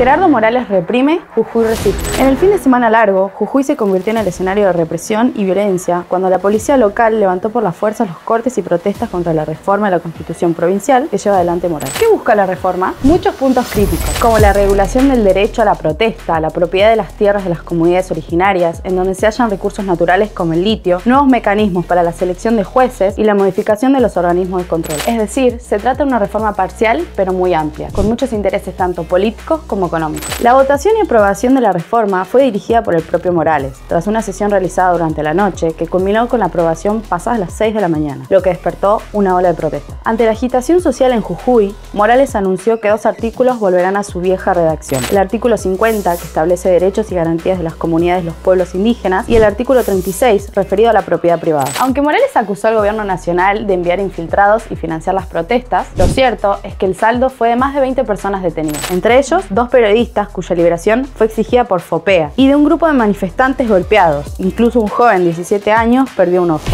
Gerardo Morales reprime, Jujuy resiste. En el fin de semana largo, Jujuy se convirtió en el escenario de represión y violencia cuando la policía local levantó por la fuerza los cortes y protestas contra la reforma de la constitución provincial que lleva adelante Morales. ¿Qué busca la reforma? Muchos puntos críticos, como la regulación del derecho a la protesta, la propiedad de las tierras de las comunidades originarias, en donde se hallan recursos naturales como el litio, nuevos mecanismos para la selección de jueces y la modificación de los organismos de control. Es decir, se trata de una reforma parcial pero muy amplia, con muchos intereses tanto políticos como La votación y aprobación de la reforma fue dirigida por el propio Morales, tras una sesión realizada durante la noche que culminó con la aprobación pasadas las 6 de la mañana, lo que despertó una ola de protesta. Ante la agitación social en Jujuy, Morales anunció que dos artículos volverán a su vieja redacción. El artículo 50, que establece derechos y garantías de las comunidades de los pueblos indígenas, y el artículo 36, referido a la propiedad privada. Aunque Morales acusó al gobierno nacional de enviar infiltrados y financiar las protestas, lo cierto es que el saldo fue de más de 20 personas detenidas, entre ellos dos periodistas cuya liberación fue exigida por FOPEA, y de un grupo de manifestantes golpeados, incluso un joven de 17 años perdió un ojo.